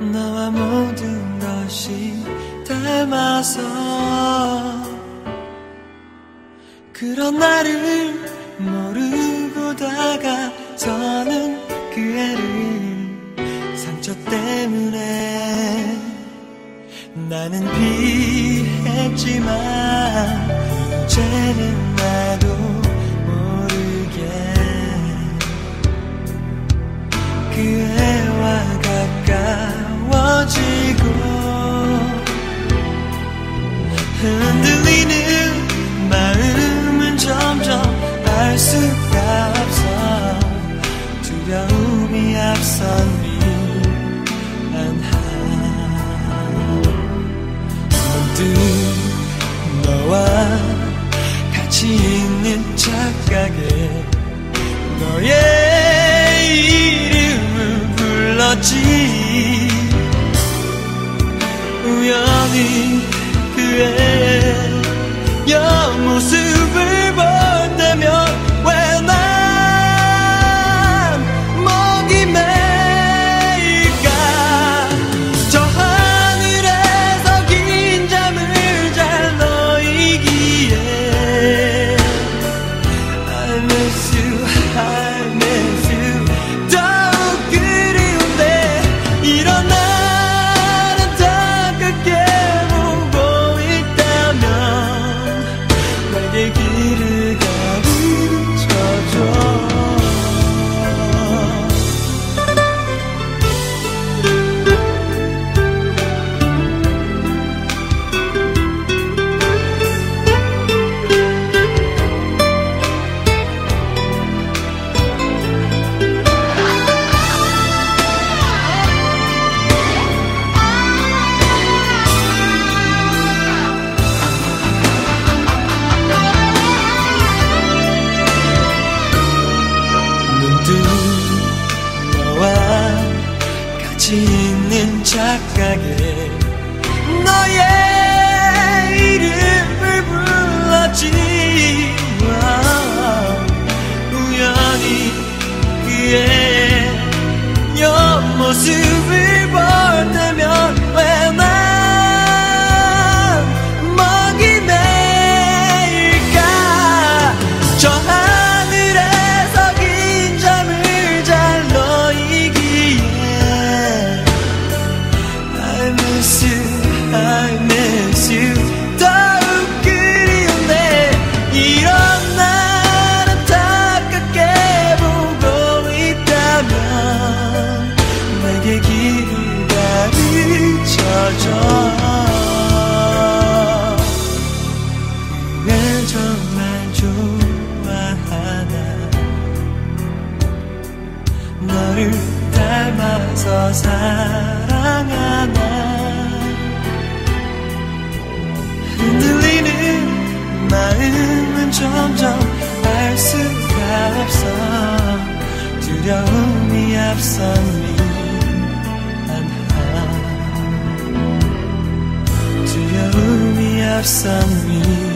나와 모든 것이 닮아서 그런 나를 모르고다가 저는 그 애를 상처 때문에 나는 피했지만 이제는 너와 같이 있는 착각에 너의 이름을 불렀지 착각에 너의 이름을 불렀지 와, 우연히 그의 옆모습을 닮아서 사랑하나 흔들리는 마음은 점점 알 수가 없어. 두려움이 앞선 미안함 두려움이 앞선 미안함